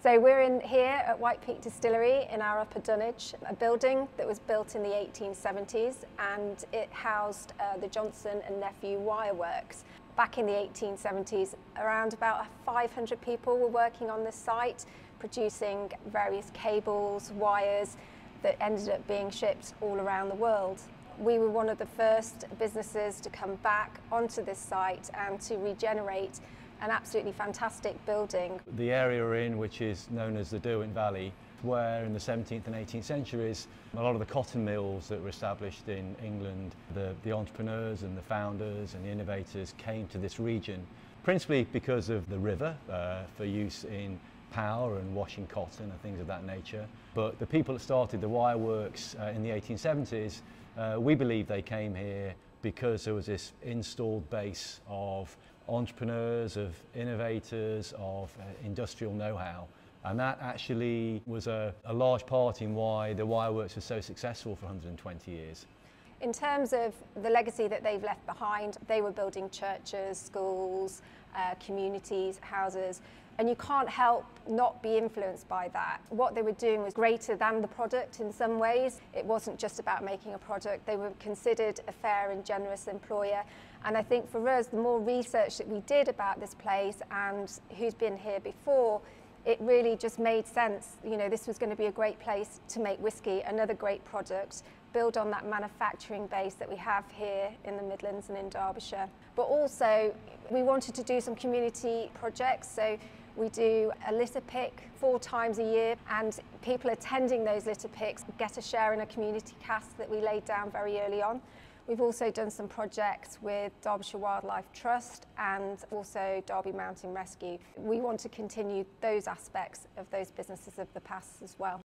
So we're in here at White Peak Distillery in our upper dunnage, a building that was built in the 1870s and it housed uh, the Johnson and Nephew Wire Works. Back in the 1870s, around about 500 people were working on this site, producing various cables, wires that ended up being shipped all around the world. We were one of the first businesses to come back onto this site and to regenerate an absolutely fantastic building. The area we're in, which is known as the Derwent Valley, where in the 17th and 18th centuries, a lot of the cotton mills that were established in England, the, the entrepreneurs and the founders and the innovators came to this region, principally because of the river uh, for use in power and washing cotton and things of that nature. But the people that started the wire works uh, in the 1870s, uh, we believe they came here because there was this installed base of entrepreneurs, of innovators, of uh, industrial know-how. And that actually was a, a large part in why the Wireworks was so successful for 120 years. In terms of the legacy that they've left behind, they were building churches, schools, uh, communities, houses, and you can't help not be influenced by that. What they were doing was greater than the product in some ways. It wasn't just about making a product, they were considered a fair and generous employer. And I think for us, the more research that we did about this place and who's been here before, it really just made sense. You know, this was going to be a great place to make whiskey, another great product, build on that manufacturing base that we have here in the Midlands and in Derbyshire. But also, we wanted to do some community projects. So we do a litter pick four times a year and people attending those litter picks get a share in a community cask that we laid down very early on. We've also done some projects with Derbyshire Wildlife Trust and also Derby Mountain Rescue. We want to continue those aspects of those businesses of the past as well.